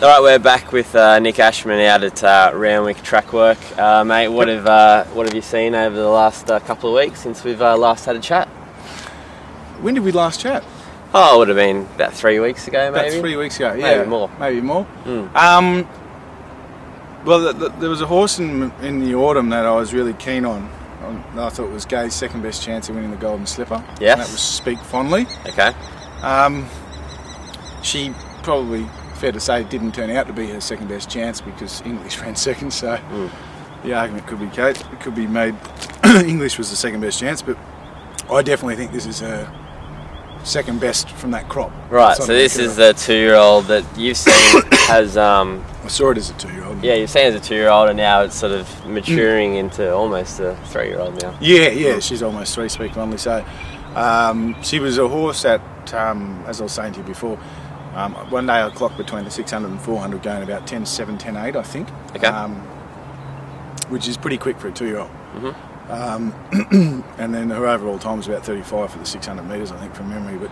All right, we're back with uh, Nick Ashman out at uh, Randwick Track Work, uh, mate. What have uh, what have you seen over the last uh, couple of weeks since we've uh, last had a chat? When did we last chat? Oh, it would have been about three weeks ago, maybe. About three weeks ago. Yeah, maybe more. Maybe more. Mm. Um, well, th th there was a horse in in the autumn that I was really keen on. I thought it was Gai's second best chance of winning the Golden Slipper. Yes. And that was Speak Fondly. Okay. Um, she probably, fair to say, it didn't turn out to be her second best chance because English ran second. So Mm. the argument could be Kate. It could be made English was the second best chance, but I definitely think this is her second best from that crop. Right. So this is the two-year-old that you've seen has um, I saw it as a two-year-old. yeah you've seen as a two-year-old and now it's sort of maturing into almost a three-year-old now. Yeah, yeah, she's almost three, Speak Fondly. So um, she was a horse that, um, as I was saying to you before, um, one day I clocked between the 600 and 400 going about 10 7, 10 8, I think. Okay. Um, which is pretty quick for a two year old. Mhm. Um, and then her overall time was about 35 for the 600 metres, I think, from memory. But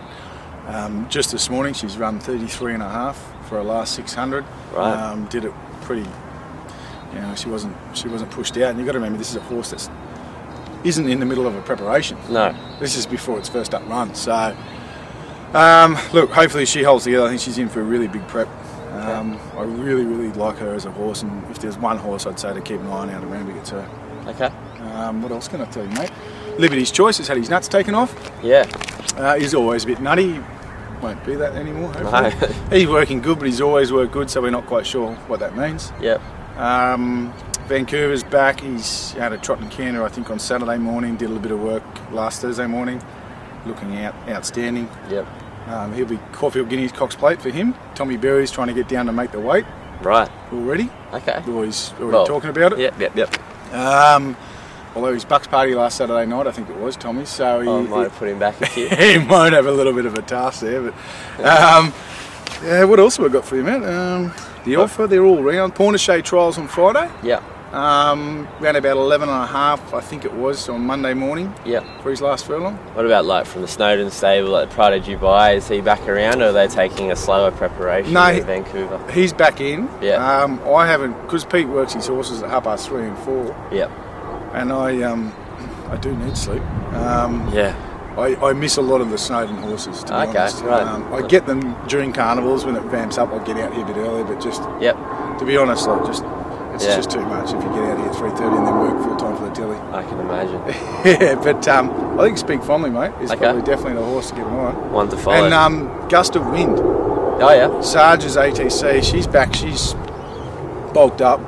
um, just this morning she's run 33 and a half for her last 600. Right. Um, did it pretty you know, she wasn't she wasn't pushed out. And you've got to remember this is a horse that's isn't in the middle of a preparation. No. This is before its first up run. So um, look, hopefully she holds together. I think she's in for a really big prep. Um, I really, really like her as a horse, and if there's one horse I'd say to keep an eye on out Randwick, it's her. Okay. Um, what else can I tell you, mate? Liberty's Choice has had his nuts taken off. Yeah. Uh, he's always a bit nutty. Won't be that anymore. No. Hopefully. he's working good, but he's always worked good, so we're not quite sure what that means. Yep. Um, Vancouver's back. He's out at Trot and Canter, I think, on Saturday morning. Did a little bit of work last Thursday morning. Looking out outstanding. Yep. Um, he'll be Caulfield Guineas Cox Plate for him. Tommy Berry's trying to get down to make the weight Right. already. Okay. Or he's already Well, talking about it. Yep. Yep. Yep. Um, although his Bucks party last Saturday night, I think it was Tommy. So he, I might have put him back a few. he might have a little bit of a task there. But um, yeah, what else have we got for you, mate? Um, the offer they're all round. Pornichet trials on Friday. Yep. Um, around about 11 and a half, I think it was, on Monday morning Yeah. for his last furlong. What about like from the Snowden stable, like Pride of Dubai? Is he back around, or are they taking a slower preparation No, in Vancouver? He's back in. Yeah. Um, I haven't, because Pete works his horses at half past three and four, Yep. and I um, I do need sleep. Um, Yeah. I, I miss a lot of the Snowden horses, to be Okay, honest. right. Um, I get them during carnivals when it vamps up. I get out here a bit earlier, but just Yep. to be honest, like just it's Yeah. just too much if you get out here at three thirty and then work full time for the telly. I can imagine. yeah, but um, I think Speak Fondly, mate, is Okay. probably definitely the horse to get on. One to follow. And um, Gust of Wind, oh yeah. Sarge's ATC, she's back. She's bulked up.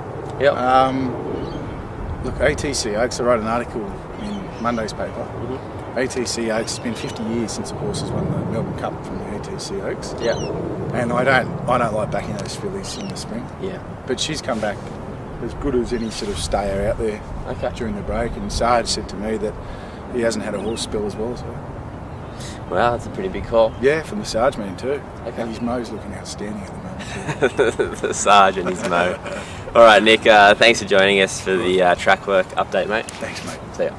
Yep. Um, look, ATC Oaks. I wrote an article in Monday's paper. Mm-hmm. ATC Oaks. It's been 50 years since the horse has won the Melbourne Cup from the ATC Oaks, yeah. and I don't, I don't like backing those fillies in the spring. Yeah. But she's come back as good as any sort of stayer out there Okay. during the break. And Sarge said to me that he hasn't had a horse spill as well. So Wow, that's a pretty big call. yeah, from the Sarge man too. Okay. And his mo's looking outstanding at the moment. The Sarge and his mo. All right, Nick. Uh, thanks for joining us for the uh, track work update, mate. Thanks, mate. See ya.